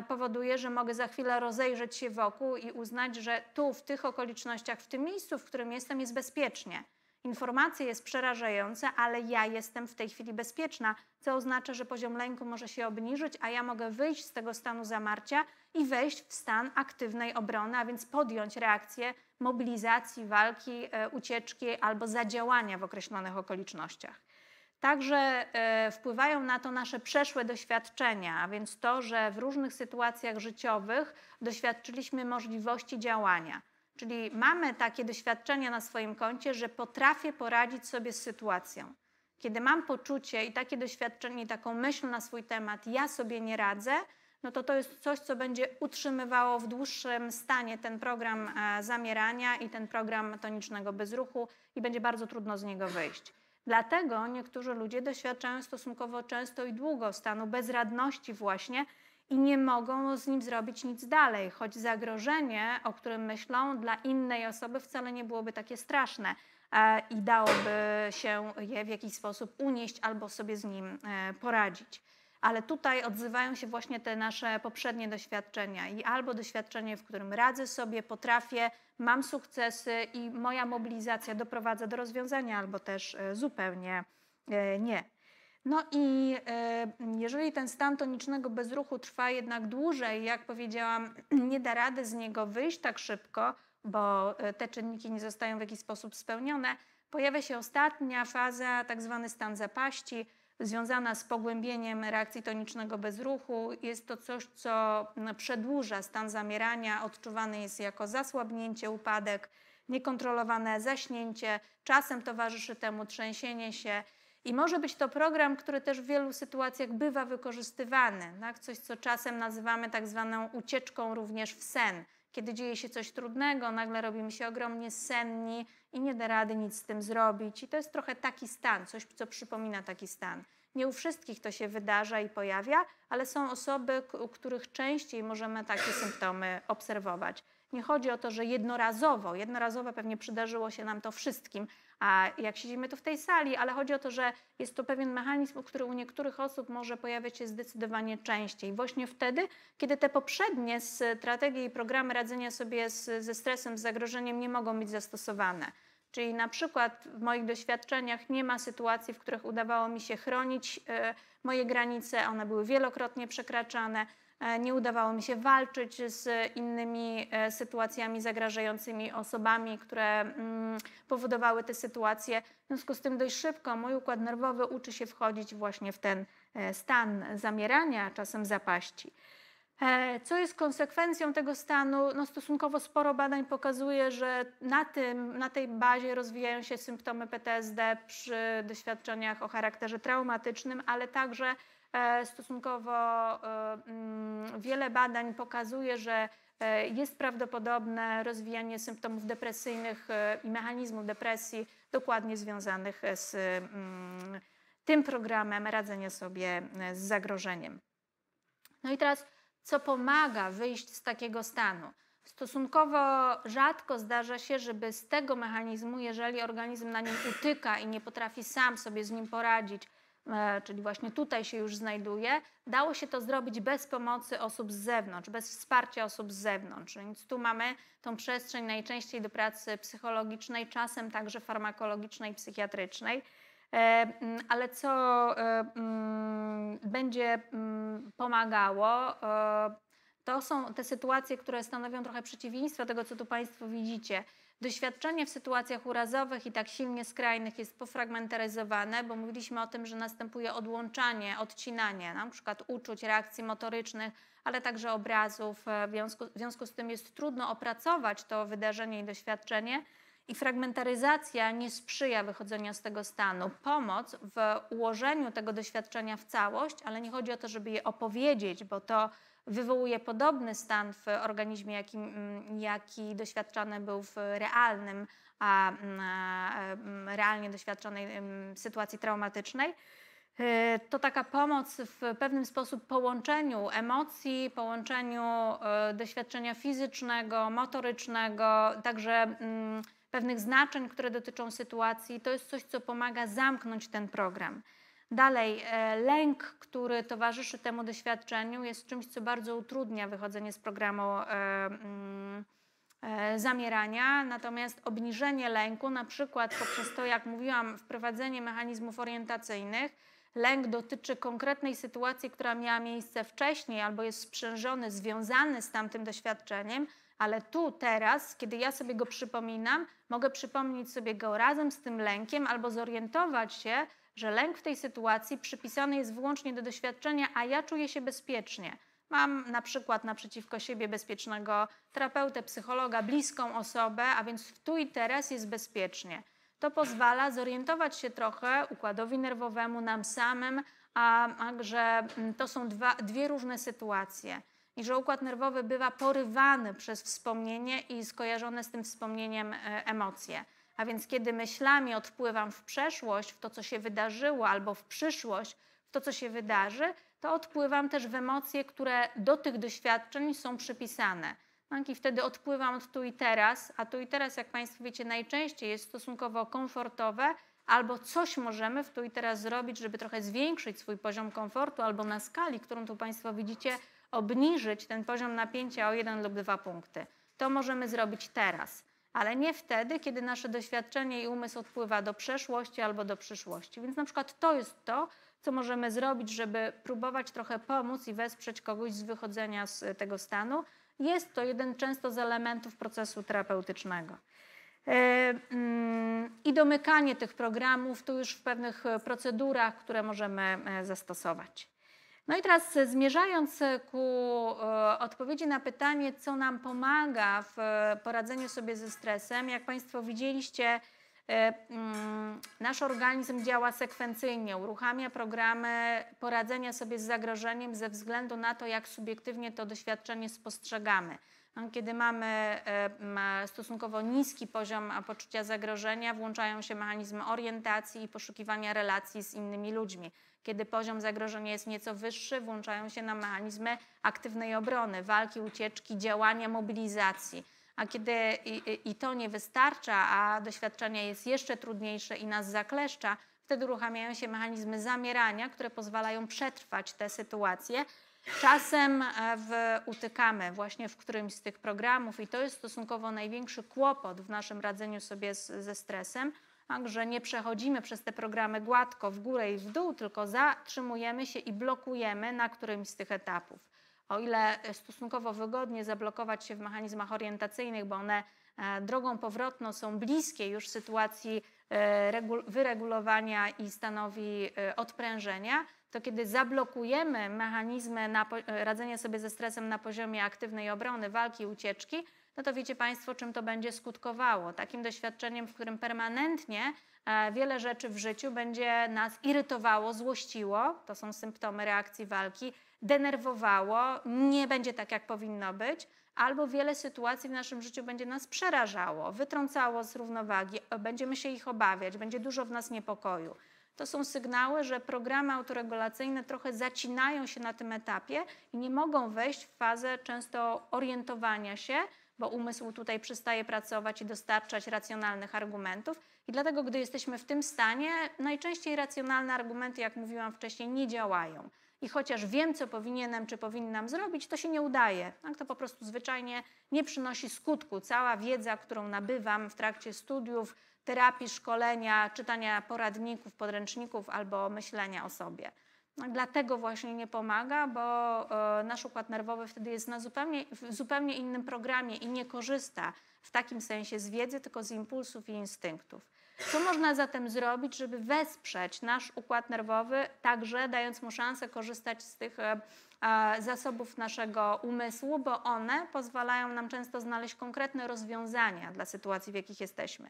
powoduje, że mogę za chwilę rozejrzeć się wokół i uznać, że tu, w tych okolicznościach, w tym miejscu, w którym jestem, jest bezpiecznie. Informacja jest przerażająca, ale ja jestem w tej chwili bezpieczna, co oznacza, że poziom lęku może się obniżyć, a ja mogę wyjść z tego stanu zamarcia i wejść w stan aktywnej obrony, a więc podjąć reakcję mobilizacji, walki, e, ucieczki albo zadziałania w określonych okolicznościach. Także e, wpływają na to nasze przeszłe doświadczenia, a więc to, że w różnych sytuacjach życiowych doświadczyliśmy możliwości działania. Czyli mamy takie doświadczenia na swoim koncie, że potrafię poradzić sobie z sytuacją. Kiedy mam poczucie i takie doświadczenie, i taką myśl na swój temat, ja sobie nie radzę, no to to jest coś, co będzie utrzymywało w dłuższym stanie ten program e, zamierania i ten program tonicznego bezruchu i będzie bardzo trudno z niego wyjść. Dlatego niektórzy ludzie doświadczają stosunkowo często i długo stanu bezradności właśnie i nie mogą z nim zrobić nic dalej, choć zagrożenie, o którym myślą, dla innej osoby wcale nie byłoby takie straszne e, i dałoby się je w jakiś sposób unieść albo sobie z nim e, poradzić. Ale tutaj odzywają się właśnie te nasze poprzednie doświadczenia i albo doświadczenie, w którym radzę sobie, potrafię, mam sukcesy i moja mobilizacja doprowadza do rozwiązania, albo też e, zupełnie nie. No i e, jeżeli ten stan tonicznego bezruchu trwa jednak dłużej, jak powiedziałam, nie da rady z niego wyjść tak szybko, bo te czynniki nie zostają w jakiś sposób spełnione, pojawia się ostatnia faza, tak zwany stan zapaści, związana z pogłębieniem reakcji tonicznego bezruchu. Jest to coś, co przedłuża stan zamierania, odczuwany jest jako zasłabnięcie, upadek, niekontrolowane zaśnięcie, czasem towarzyszy temu trzęsienie się. I może być to program, który też w wielu sytuacjach bywa wykorzystywany, tak? coś co czasem nazywamy tak zwaną ucieczką również w sen. Kiedy dzieje się coś trudnego, nagle robimy się ogromnie senni i nie da rady nic z tym zrobić. I to jest trochę taki stan, coś, co przypomina taki stan. Nie u wszystkich to się wydarza i pojawia, ale są osoby, u których częściej możemy takie symptomy obserwować. Nie chodzi o to, że jednorazowo, jednorazowo pewnie przydarzyło się nam to wszystkim, jak siedzimy tu w tej sali, ale chodzi o to, że jest to pewien mechanizm, który u niektórych osób może pojawiać się zdecydowanie częściej. Właśnie wtedy, kiedy te poprzednie strategie i programy radzenia sobie z, ze stresem, z zagrożeniem nie mogą być zastosowane. Czyli na przykład w moich doświadczeniach nie ma sytuacji, w których udawało mi się chronić e, moje granice, one były wielokrotnie przekraczane. E, nie udawało mi się walczyć z innymi e, sytuacjami zagrażającymi osobami, które mm, powodowały te sytuacje. W związku z tym dość szybko mój układ nerwowy uczy się wchodzić właśnie w ten stan zamierania, czasem zapaści. E, co jest konsekwencją tego stanu? No stosunkowo sporo badań pokazuje, że na, tym, na tej bazie rozwijają się symptomy PTSD przy doświadczeniach o charakterze traumatycznym, ale także e, stosunkowo e, mm, wiele badań pokazuje, że jest prawdopodobne rozwijanie symptomów depresyjnych i mechanizmów depresji dokładnie związanych z mm, tym programem radzenia sobie z zagrożeniem. No i teraz co pomaga wyjść z takiego stanu. Stosunkowo rzadko zdarza się, żeby z tego mechanizmu, jeżeli organizm na nim utyka i nie potrafi sam sobie z nim poradzić, e, czyli właśnie tutaj się już znajduje, dało się to zrobić bez pomocy osób z zewnątrz, bez wsparcia osób z zewnątrz. Więc tu mamy tą przestrzeń najczęściej do pracy psychologicznej, czasem także farmakologicznej, psychiatrycznej. E, mm, ale co e, mm, będzie mm, pomagało, e, to są te sytuacje, które stanowią trochę przeciwieństwo tego, co tu Państwo widzicie. Doświadczenie w sytuacjach urazowych i tak silnie skrajnych jest pofragmentaryzowane, bo mówiliśmy o tym, że następuje odłączanie, odcinanie na przykład uczuć, reakcji motorycznych, ale także obrazów. W związku, w związku z tym jest trudno opracować to wydarzenie i doświadczenie. I fragmentaryzacja nie sprzyja wychodzeniu z tego stanu. Pomoc w ułożeniu tego doświadczenia w całość, ale nie chodzi o to, żeby je opowiedzieć, bo to wywołuje podobny stan w organizmie, jaki, mm, jaki doświadczany był w realnym, a, mm, a realnie doświadczonej sytuacji traumatycznej. E, to taka pomoc w pewnym sposób połączeniu emocji, połączeniu e, doświadczenia fizycznego, motorycznego, także mm, pewnych znaczeń, które dotyczą sytuacji. To jest coś, co pomaga zamknąć ten program. Dalej, e, lęk, który towarzyszy temu doświadczeniu, jest czymś, co bardzo utrudnia wychodzenie z programu e, mm, e, zamierania, natomiast obniżenie lęku, na przykład poprzez to, jak mówiłam, wprowadzenie mechanizmów orientacyjnych, lęk dotyczy konkretnej sytuacji, która miała miejsce wcześniej albo jest sprzężony, związany z tamtym doświadczeniem, ale tu, teraz, kiedy ja sobie go przypominam, mogę przypomnieć sobie go razem z tym lękiem albo zorientować się, że lęk w tej sytuacji przypisany jest wyłącznie do doświadczenia, a ja czuję się bezpiecznie. Mam na przykład naprzeciwko siebie bezpiecznego terapeutę, psychologa, bliską osobę, a więc tu i teraz jest bezpiecznie. To pozwala zorientować się trochę układowi nerwowemu, nam samym, a, a że mm, to są dwa, dwie różne sytuacje i że układ nerwowy bywa porywany przez wspomnienie i skojarzone z tym wspomnieniem e, emocje. A więc kiedy myślami odpływam w przeszłość, w to, co się wydarzyło, albo w przyszłość, w to, co się wydarzy, to odpływam też w emocje, które do tych doświadczeń są przypisane. Tak? I wtedy odpływam od tu i teraz, a tu i teraz, jak Państwo wiecie, najczęściej jest stosunkowo komfortowe, albo coś możemy w tu i teraz zrobić, żeby trochę zwiększyć swój poziom komfortu, albo na skali, którą tu Państwo widzicie, obniżyć ten poziom napięcia o jeden lub dwa punkty. To możemy zrobić teraz, ale nie wtedy, kiedy nasze doświadczenie i umysł odpływa do przeszłości albo do przyszłości. Więc na przykład to jest to, co możemy zrobić, żeby próbować trochę pomóc i wesprzeć kogoś z wychodzenia z tego stanu. Jest to jeden często z elementów procesu terapeutycznego. E, mm, I domykanie tych programów tu już w pewnych procedurach, które możemy e, zastosować. No i teraz zmierzając ku e, odpowiedzi na pytanie, co nam pomaga w poradzeniu sobie ze stresem, jak Państwo widzieliście, E, mm, nasz organizm działa sekwencyjnie, uruchamia programy poradzenia sobie z zagrożeniem ze względu na to, jak subiektywnie to doświadczenie spostrzegamy. No, kiedy mamy e, stosunkowo niski poziom poczucia zagrożenia, włączają się mechanizmy orientacji i poszukiwania relacji z innymi ludźmi. Kiedy poziom zagrożenia jest nieco wyższy, włączają się nam mechanizmy aktywnej obrony, walki, ucieczki, działania, mobilizacji a kiedy i, i to nie wystarcza, a doświadczenie jest jeszcze trudniejsze i nas zakleszcza, wtedy uruchamiają się mechanizmy zamierania, które pozwalają przetrwać te sytuacje. Czasem e, w, utykamy właśnie w którymś z tych programów i to jest stosunkowo największy kłopot w naszym radzeniu sobie z, ze stresem, że nie przechodzimy przez te programy gładko w górę i w dół, tylko zatrzymujemy się i blokujemy na którymś z tych etapów. O ile stosunkowo wygodnie zablokować się w mechanizmach orientacyjnych, bo one e, drogą powrotną są bliskie już sytuacji e, wyregulowania i stanowi e, odprężenia, to kiedy zablokujemy mechanizmy radzenia sobie ze stresem na poziomie aktywnej obrony, walki, ucieczki, no to wiecie Państwo, czym to będzie skutkowało. Takim doświadczeniem, w którym permanentnie wiele rzeczy w życiu będzie nas irytowało, złościło, to są symptomy reakcji walki, denerwowało, nie będzie tak, jak powinno być, albo wiele sytuacji w naszym życiu będzie nas przerażało, wytrącało z równowagi, będziemy się ich obawiać, będzie dużo w nas niepokoju. To są sygnały, że programy autoregulacyjne trochę zacinają się na tym etapie i nie mogą wejść w fazę często orientowania się, bo umysł tutaj przestaje pracować i dostarczać racjonalnych argumentów. I dlatego, gdy jesteśmy w tym stanie, najczęściej racjonalne argumenty, jak mówiłam wcześniej, nie działają i chociaż wiem, co powinienem czy powinnam zrobić, to się nie udaje. Tak? To po prostu zwyczajnie nie przynosi skutku. Cała wiedza, którą nabywam w trakcie studiów, terapii, szkolenia, czytania poradników, podręczników albo myślenia o sobie. Dlatego właśnie nie pomaga, bo e, nasz układ nerwowy wtedy jest na zupełnie, w zupełnie innym programie i nie korzysta w takim sensie z wiedzy, tylko z impulsów i instynktów. Co można zatem zrobić, żeby wesprzeć nasz układ nerwowy, także dając mu szansę korzystać z tych e, zasobów naszego umysłu, bo one pozwalają nam często znaleźć konkretne rozwiązania dla sytuacji, w jakich jesteśmy.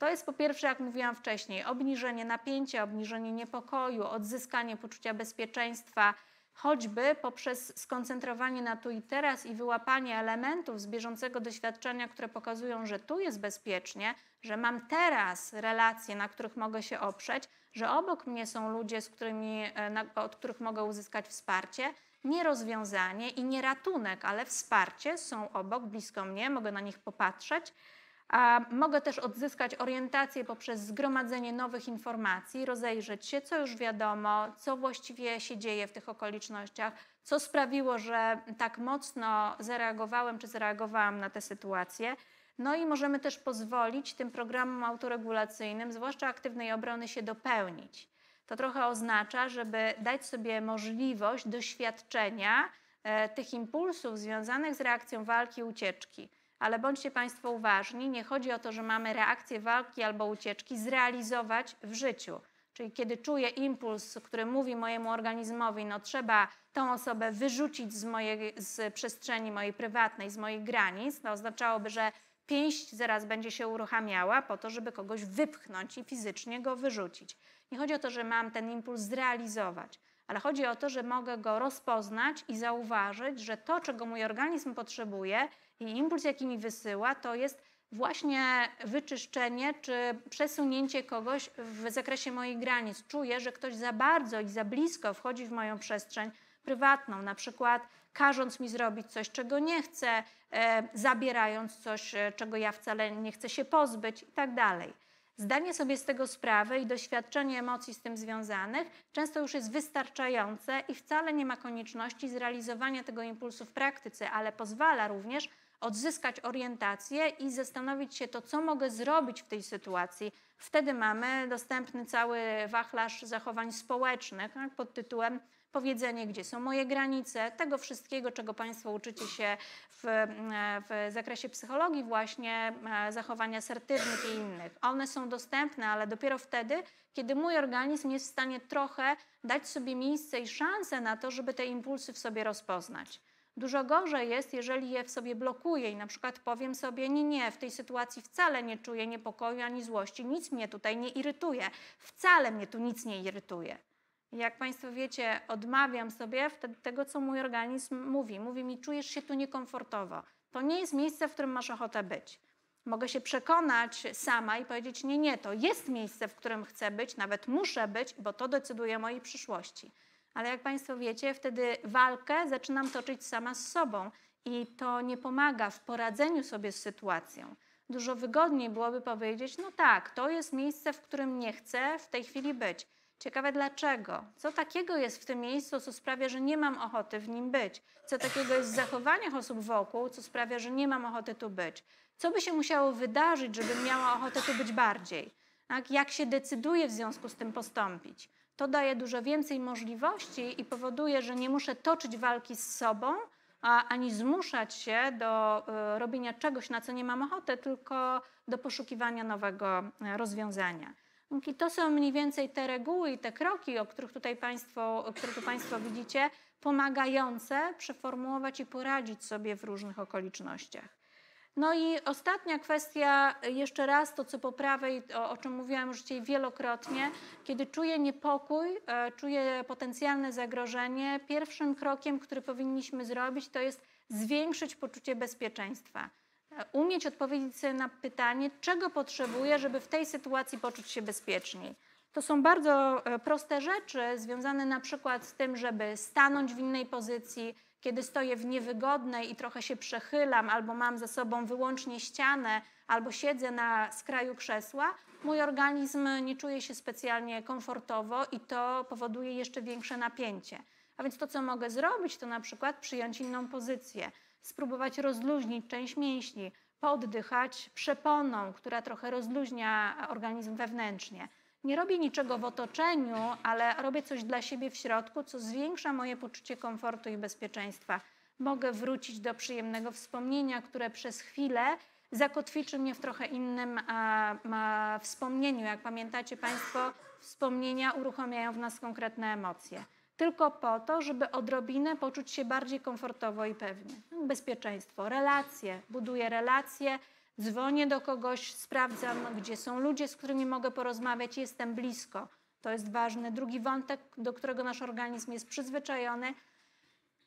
To jest po pierwsze, jak mówiłam wcześniej, obniżenie napięcia, obniżenie niepokoju, odzyskanie poczucia bezpieczeństwa, choćby poprzez skoncentrowanie na tu i teraz i wyłapanie elementów z bieżącego doświadczenia, które pokazują, że tu jest bezpiecznie, że mam teraz relacje, na których mogę się oprzeć, że obok mnie są ludzie, z którymi, e, od których mogę uzyskać wsparcie. Nie rozwiązanie i nie ratunek, ale wsparcie są obok, blisko mnie, mogę na nich popatrzeć a mogę też odzyskać orientację poprzez zgromadzenie nowych informacji, rozejrzeć się, co już wiadomo, co właściwie się dzieje w tych okolicznościach, co sprawiło, że tak mocno zareagowałem czy zareagowałam na tę sytuację. No i możemy też pozwolić tym programom autoregulacyjnym, zwłaszcza aktywnej obrony, się dopełnić. To trochę oznacza, żeby dać sobie możliwość doświadczenia e, tych impulsów związanych z reakcją walki ucieczki ale bądźcie Państwo uważni, nie chodzi o to, że mamy reakcję walki albo ucieczki zrealizować w życiu. Czyli kiedy czuję impuls, który mówi mojemu organizmowi, no trzeba tą osobę wyrzucić z, mojej, z przestrzeni mojej prywatnej, z moich granic, to oznaczałoby, że pięść zaraz będzie się uruchamiała po to, żeby kogoś wypchnąć i fizycznie go wyrzucić. Nie chodzi o to, że mam ten impuls zrealizować, ale chodzi o to, że mogę go rozpoznać i zauważyć, że to, czego mój organizm potrzebuje, i impuls, jaki mi wysyła, to jest właśnie wyczyszczenie czy przesunięcie kogoś w zakresie moich granic. Czuję, że ktoś za bardzo i za blisko wchodzi w moją przestrzeń prywatną, na przykład każąc mi zrobić coś, czego nie chcę, e, zabierając coś, e, czego ja wcale nie chcę się pozbyć i tak dalej. zdanie sobie z tego sprawy i doświadczenie emocji z tym związanych często już jest wystarczające i wcale nie ma konieczności zrealizowania tego impulsu w praktyce, ale pozwala również odzyskać orientację i zastanowić się to, co mogę zrobić w tej sytuacji. Wtedy mamy dostępny cały wachlarz zachowań społecznych tak, pod tytułem powiedzenie, gdzie są moje granice, tego wszystkiego, czego Państwo uczycie się w, w zakresie psychologii, właśnie e, zachowania asertywnych i innych. One są dostępne, ale dopiero wtedy, kiedy mój organizm jest w stanie trochę dać sobie miejsce i szansę na to, żeby te impulsy w sobie rozpoznać. Dużo gorzej jest, jeżeli je w sobie blokuję i na przykład powiem sobie, nie, nie, w tej sytuacji wcale nie czuję niepokoju ani złości, nic mnie tutaj nie irytuje, wcale mnie tu nic nie irytuje. Jak Państwo wiecie, odmawiam sobie tego, co mój organizm mówi. Mówi mi, czujesz się tu niekomfortowo. To nie jest miejsce, w którym masz ochotę być. Mogę się przekonać sama i powiedzieć, nie, nie, to jest miejsce, w którym chcę być, nawet muszę być, bo to decyduje o mojej przyszłości. Ale jak Państwo wiecie, wtedy walkę zaczynam toczyć sama z sobą i to nie pomaga w poradzeniu sobie z sytuacją. Dużo wygodniej byłoby powiedzieć, no tak, to jest miejsce, w którym nie chcę w tej chwili być. Ciekawe dlaczego. Co takiego jest w tym miejscu, co sprawia, że nie mam ochoty w nim być? Co takiego jest w zachowaniach osób wokół, co sprawia, że nie mam ochoty tu być? Co by się musiało wydarzyć, żebym miała ochotę tu być bardziej? Tak? Jak się decyduje w związku z tym postąpić? To daje dużo więcej możliwości i powoduje, że nie muszę toczyć walki z sobą, a, ani zmuszać się do y, robienia czegoś, na co nie mam ochoty, tylko do poszukiwania nowego y, rozwiązania. I to są mniej więcej te reguły i te kroki, o których tutaj Państwo, które tu Państwo widzicie, pomagające przeformułować i poradzić sobie w różnych okolicznościach. No i ostatnia kwestia, jeszcze raz to, co po prawej, o, o czym mówiłam już dzisiaj wielokrotnie, kiedy czuję niepokój, e, czuję potencjalne zagrożenie, pierwszym krokiem, który powinniśmy zrobić, to jest zwiększyć poczucie bezpieczeństwa. E, umieć odpowiedzieć sobie na pytanie, czego potrzebuję, żeby w tej sytuacji poczuć się bezpieczniej. To są bardzo e, proste rzeczy, związane na przykład z tym, żeby stanąć w innej pozycji, kiedy stoję w niewygodnej i trochę się przechylam, albo mam za sobą wyłącznie ścianę, albo siedzę na skraju krzesła, mój organizm nie czuje się specjalnie komfortowo i to powoduje jeszcze większe napięcie. A więc to, co mogę zrobić, to na przykład przyjąć inną pozycję, spróbować rozluźnić część mięśni, poddychać przeponą, która trochę rozluźnia organizm wewnętrznie. Nie robię niczego w otoczeniu, ale robię coś dla siebie w środku, co zwiększa moje poczucie komfortu i bezpieczeństwa. Mogę wrócić do przyjemnego wspomnienia, które przez chwilę zakotwiczy mnie w trochę innym a, a, wspomnieniu. Jak pamiętacie Państwo, wspomnienia uruchamiają w nas konkretne emocje. Tylko po to, żeby odrobinę poczuć się bardziej komfortowo i pewnie. Bezpieczeństwo, relacje, buduję relacje, dzwonię do kogoś, sprawdzam, gdzie są ludzie, z którymi mogę porozmawiać, jestem blisko. To jest ważny. Drugi wątek, do którego nasz organizm jest przyzwyczajony.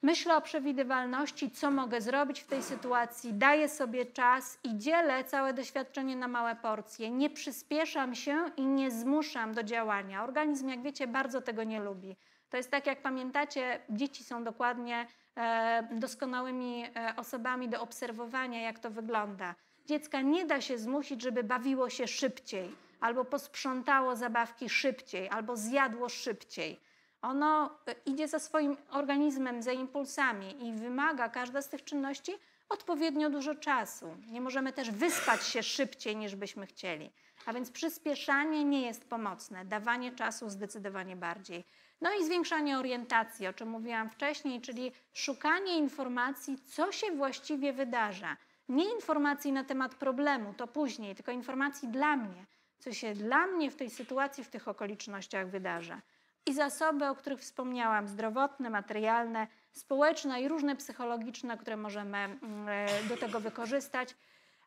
Myślę o przewidywalności, co mogę zrobić w tej sytuacji, daję sobie czas i dzielę całe doświadczenie na małe porcje. Nie przyspieszam się i nie zmuszam do działania. Organizm, jak wiecie, bardzo tego nie lubi. To jest tak, jak pamiętacie, dzieci są dokładnie e, doskonałymi e, osobami do obserwowania, jak to wygląda. Dziecka nie da się zmusić, żeby bawiło się szybciej, albo posprzątało zabawki szybciej, albo zjadło szybciej. Ono e, idzie za swoim organizmem, za impulsami i wymaga każda z tych czynności odpowiednio dużo czasu. Nie możemy też wyspać się szybciej, niż byśmy chcieli. A więc przyspieszanie nie jest pomocne, dawanie czasu zdecydowanie bardziej. No i zwiększanie orientacji, o czym mówiłam wcześniej, czyli szukanie informacji, co się właściwie wydarza. Nie informacji na temat problemu, to później, tylko informacji dla mnie, co się dla mnie w tej sytuacji, w tych okolicznościach wydarza. I zasoby, o których wspomniałam, zdrowotne, materialne, społeczne i różne psychologiczne, które możemy mm, e, do tego wykorzystać,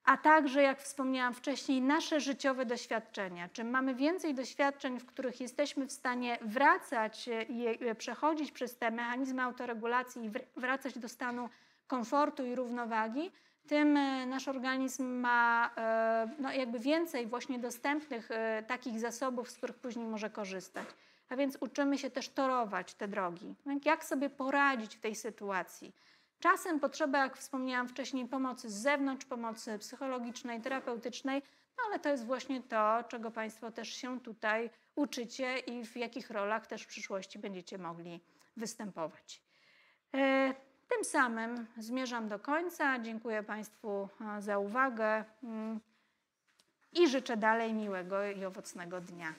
a także, jak wspomniałam wcześniej, nasze życiowe doświadczenia. Czy mamy więcej doświadczeń, w których jesteśmy w stanie wracać i e, przechodzić przez te mechanizmy autoregulacji i wracać do stanu komfortu i równowagi, tym e, nasz organizm ma e, no, jakby więcej właśnie dostępnych e, takich zasobów, z których później może korzystać. A więc uczymy się też torować te drogi. Jak sobie poradzić w tej sytuacji? Czasem potrzeba, jak wspomniałam wcześniej, pomocy z zewnątrz, pomocy psychologicznej, terapeutycznej, No ale to jest właśnie to, czego Państwo też się tutaj uczycie i w jakich rolach też w przyszłości będziecie mogli występować. Tym samym zmierzam do końca. Dziękuję Państwu e, za uwagę mm, i życzę dalej miłego i owocnego dnia.